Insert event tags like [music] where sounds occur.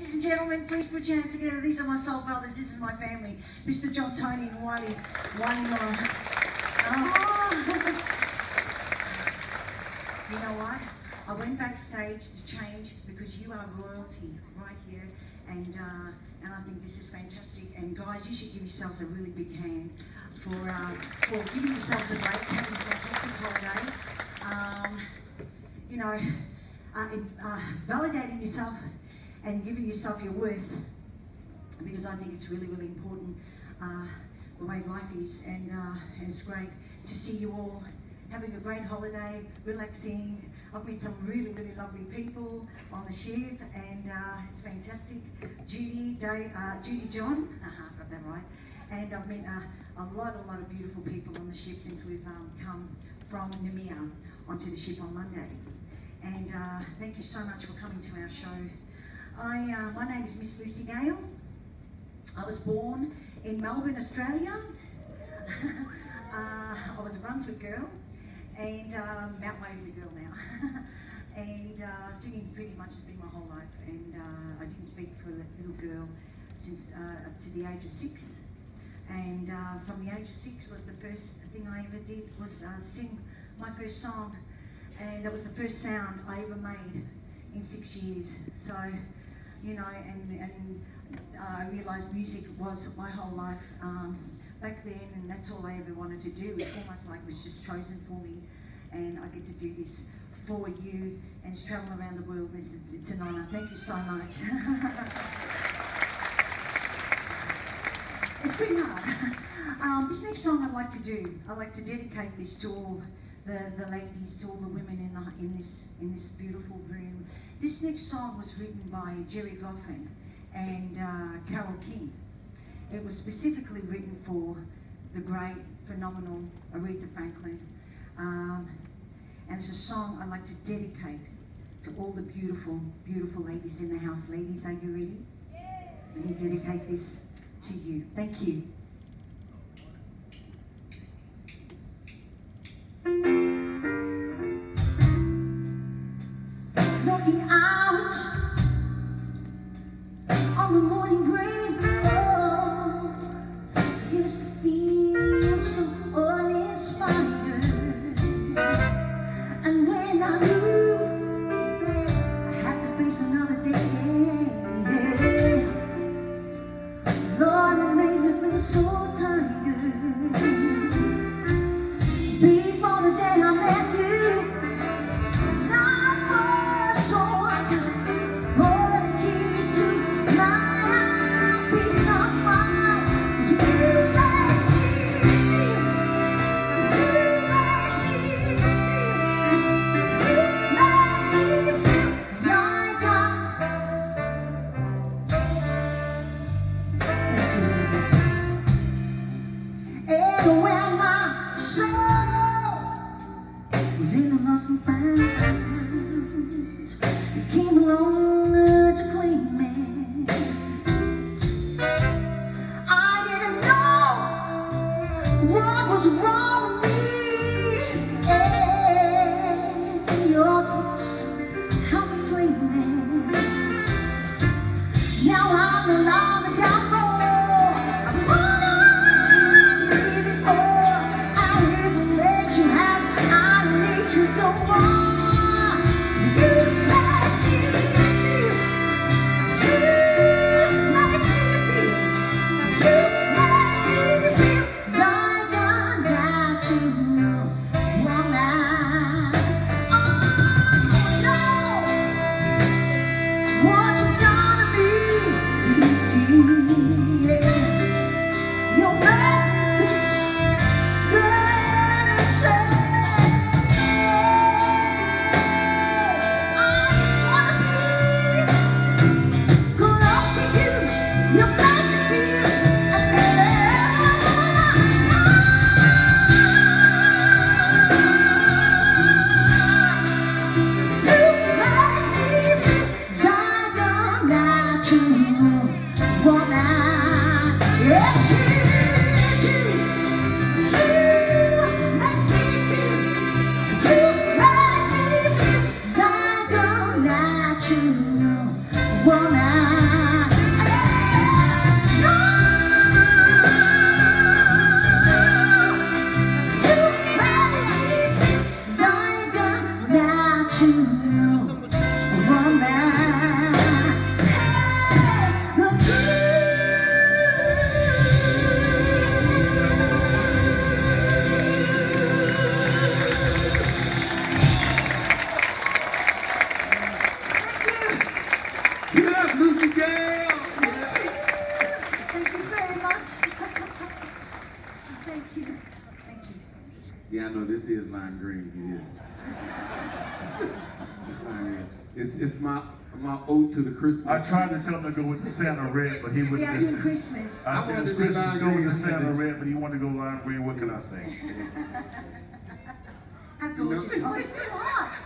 ladies and gentlemen, please put your hands together. These are my soul brothers. This is my family. Mr. John Toney and Wylie. Laura. Oh. you know what? I went backstage to change because you are royalty right here. And, uh, and I think this is fantastic. And guys, you should give yourselves a really big hand for, uh, for giving yourselves a break, having a fantastic holiday. Um, you know, uh, uh, validating yourself and giving yourself your worth because I think it's really, really important uh, the way life is. And, uh, and it's great to see you all having a great holiday, relaxing. I've met some really, really lovely people on the ship, and uh, it's fantastic. Judy, Dave, uh, Judy John, [laughs] uh-huh, got that right. And I've met uh, a lot, a lot of beautiful people on the ship since we've um, come from Namibia onto the ship on Monday. And uh, thank you so much for coming to our show. I, uh, my name is Miss Lucy Gale. I was born in Melbourne, Australia. [laughs] uh, I was a Brunswick girl and um, Mount Waverley girl now. [laughs] and uh, singing pretty much has been my whole life. And uh, I didn't speak for a little girl since uh, up to the age of six. And uh, from the age of six was the first thing I ever did was uh, sing my first song. And that was the first sound I ever made in six years. So, you know, and, and I realised music was my whole life. Um, back then, and that's all I ever wanted to do. It's almost like it was just chosen for me, and I get to do this for you and to travel around the world. This it's, it's an honour. Thank you so much. [laughs] it's pretty hard. [laughs] Um, this next song I'd like to do, I'd like to dedicate this to all the, the ladies, to all the women in, the, in, this, in this beautiful room. This next song was written by Gerry Goffin and uh, Carole King. It was specifically written for the great, phenomenal Aretha Franklin. Um, and it's a song I'd like to dedicate to all the beautiful, beautiful ladies in the house. Ladies, are you ready? Let me dedicate this to you. Thank you. Was in a lost lime know this is lime green. It's, it's my my ode to the Christmas. I tried to tell him to go with the Santa red, but he We wouldn't are doing listen. Christmas. I I said wanted it's Christmas, lime go with the Santa it. red, but he wanted to go lime green. What can I say? How gorgeous. Oh, it's too hot.